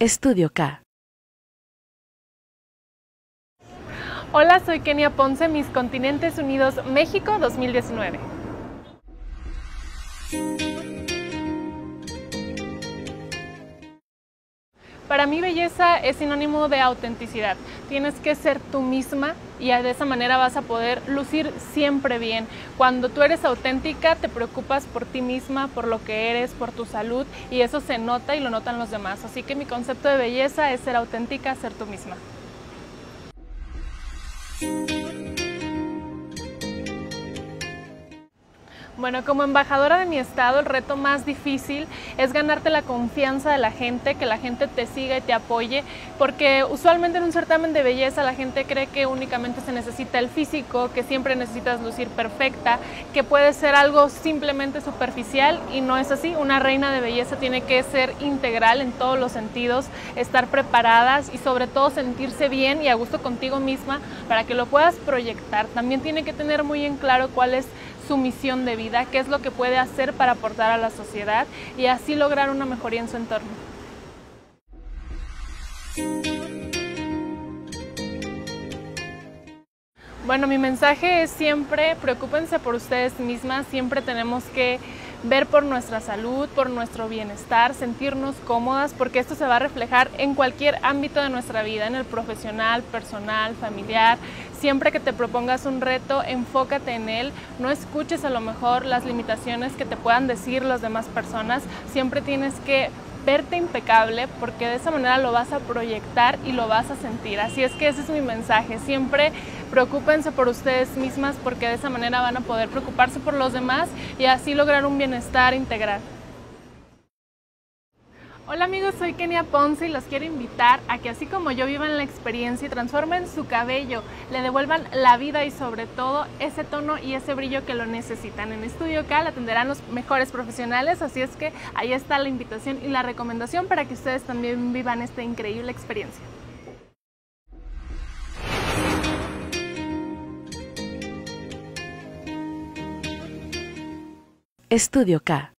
Estudio K. Hola, soy Kenia Ponce, Mis Continentes Unidos México 2019. Para mí belleza es sinónimo de autenticidad. Tienes que ser tú misma y de esa manera vas a poder lucir siempre bien. Cuando tú eres auténtica te preocupas por ti misma, por lo que eres, por tu salud y eso se nota y lo notan los demás. Así que mi concepto de belleza es ser auténtica, ser tú misma. Bueno, como embajadora de mi estado, el reto más difícil es ganarte la confianza de la gente, que la gente te siga y te apoye, porque usualmente en un certamen de belleza la gente cree que únicamente se necesita el físico, que siempre necesitas lucir perfecta, que puede ser algo simplemente superficial y no es así. Una reina de belleza tiene que ser integral en todos los sentidos, estar preparadas y sobre todo sentirse bien y a gusto contigo misma para que lo puedas proyectar. También tiene que tener muy en claro cuál es su misión de vida, qué es lo que puede hacer para aportar a la sociedad y así lograr una mejoría en su entorno. Bueno, mi mensaje es siempre, preocúpense por ustedes mismas, siempre tenemos que ver por nuestra salud, por nuestro bienestar, sentirnos cómodas, porque esto se va a reflejar en cualquier ámbito de nuestra vida, en el profesional, personal, familiar. Siempre que te propongas un reto, enfócate en él, no escuches a lo mejor las limitaciones que te puedan decir las demás personas, siempre tienes que verte impecable porque de esa manera lo vas a proyectar y lo vas a sentir. Así es que ese es mi mensaje. Siempre preocúpense por ustedes mismas porque de esa manera van a poder preocuparse por los demás y así lograr un bienestar integral. Hola amigos, soy Kenia Ponce y los quiero invitar a que así como yo vivan la experiencia y transformen su cabello, le devuelvan la vida y sobre todo ese tono y ese brillo que lo necesitan. En Estudio la atenderán los mejores profesionales, así es que ahí está la invitación y la recomendación para que ustedes también vivan esta increíble experiencia. Estudio K.